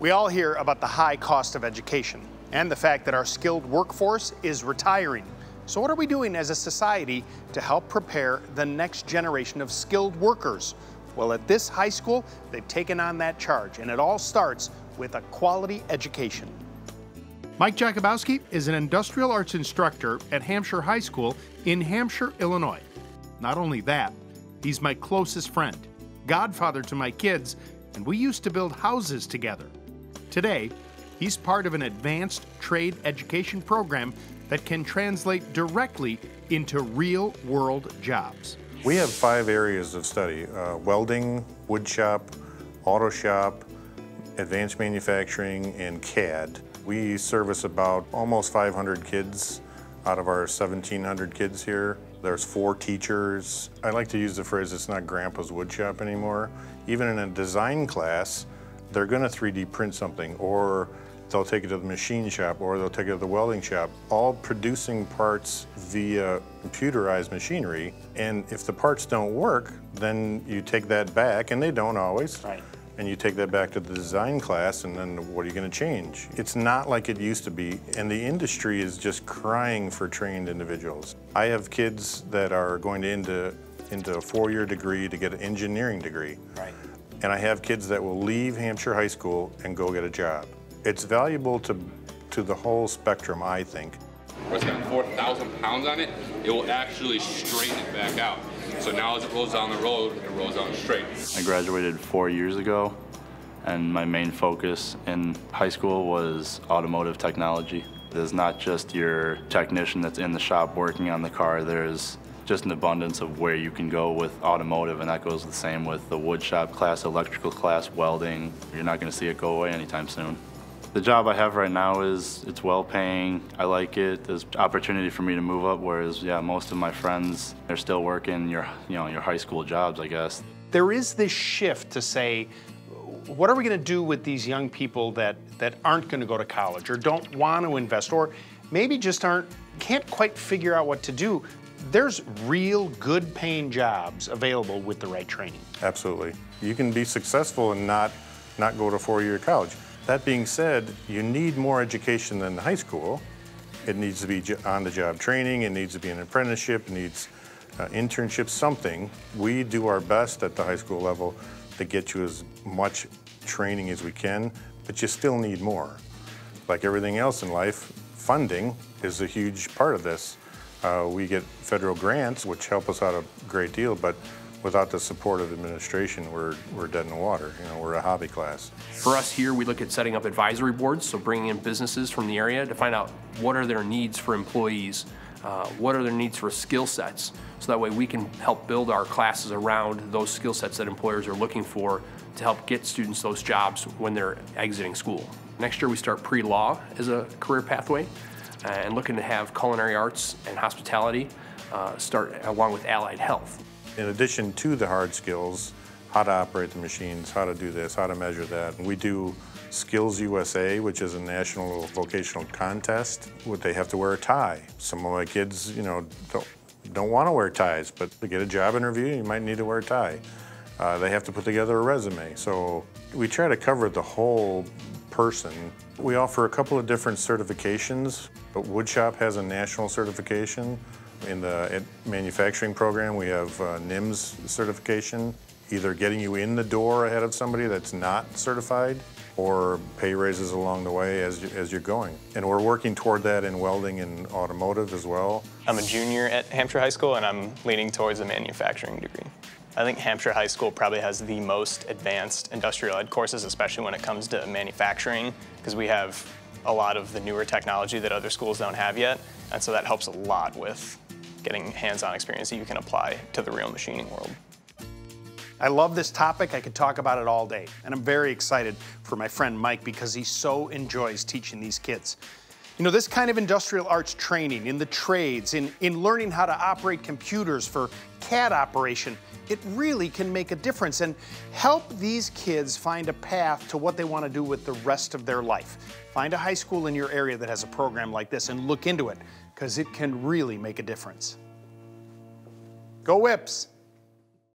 We all hear about the high cost of education and the fact that our skilled workforce is retiring. So, what are we doing as a society to help prepare the next generation of skilled workers? Well, at this high school, they've taken on that charge, and it all starts with a quality education. Mike Jakubowski is an industrial arts instructor at Hampshire High School in Hampshire, Illinois. Not only that, he's my closest friend, godfather to my kids, and we used to build houses together. Today, he's part of an advanced trade education program that can translate directly into real world jobs. We have five areas of study uh, welding, wood shop, auto shop, advanced manufacturing, and CAD. We service about almost 500 kids out of our 1,700 kids here. There's four teachers. I like to use the phrase, it's not grandpa's woodshop anymore. Even in a design class, they're gonna 3D print something or they'll take it to the machine shop or they'll take it to the welding shop, all producing parts via computerized machinery. And if the parts don't work, then you take that back, and they don't always. Right. And you take that back to the design class, and then what are you going to change? It's not like it used to be, and the industry is just crying for trained individuals. I have kids that are going to into, into a four-year degree to get an engineering degree. Right. And I have kids that will leave Hampshire High School and go get a job. It's valuable to, to the whole spectrum, I think. Where it's got 4,000 pounds on it, it will actually straighten it back out. So now as it rolls down the road, it rolls out straight. I graduated four years ago, and my main focus in high school was automotive technology. There's not just your technician that's in the shop working on the car, there's just an abundance of where you can go with automotive, and that goes the same with the wood shop class, electrical class, welding. You're not going to see it go away anytime soon. The job I have right now is it's well paying. I like it. There's opportunity for me to move up, whereas yeah, most of my friends they're still working your you know your high school jobs, I guess. There is this shift to say, what are we going to do with these young people that that aren't going to go to college or don't want to invest or maybe just aren't can't quite figure out what to do? There's real good paying jobs available with the right training. Absolutely. You can be successful and not, not go to four-year college. That being said, you need more education than high school. It needs to be on-the-job training, it needs to be an apprenticeship, it needs uh, internships, something. We do our best at the high school level to get you as much training as we can, but you still need more. Like everything else in life, funding is a huge part of this. Uh, we get federal grants, which help us out a great deal, but without the support of administration, we're, we're dead in the water. You know, we're a hobby class. For us here, we look at setting up advisory boards, so bringing in businesses from the area to find out what are their needs for employees, uh, what are their needs for skill sets, so that way we can help build our classes around those skill sets that employers are looking for to help get students those jobs when they're exiting school. Next year we start pre-law as a career pathway and looking to have culinary arts and hospitality uh, start along with allied health. In addition to the hard skills, how to operate the machines, how to do this, how to measure that, we do Skills USA, which is a national vocational contest. They have to wear a tie. Some of my kids, you know, don't, don't want to wear ties, but to get a job interview, you might need to wear a tie. Uh, they have to put together a resume. So we try to cover the whole person. We offer a couple of different certifications, but Woodshop has a national certification. In the manufacturing program, we have uh, NIMS certification, either getting you in the door ahead of somebody that's not certified or pay raises along the way as, you, as you're going. And we're working toward that in welding and automotive as well. I'm a junior at Hampshire High School and I'm leaning towards a manufacturing degree. I think Hampshire High School probably has the most advanced industrial ed courses, especially when it comes to manufacturing, because we have a lot of the newer technology that other schools don't have yet, and so that helps a lot with getting hands-on experience that you can apply to the real machining world. I love this topic. I could talk about it all day. And I'm very excited for my friend Mike because he so enjoys teaching these kids. You know, this kind of industrial arts training in the trades, in, in learning how to operate computers for CAD operation, it really can make a difference and help these kids find a path to what they want to do with the rest of their life. Find a high school in your area that has a program like this and look into it because it can really make a difference. Go Whips!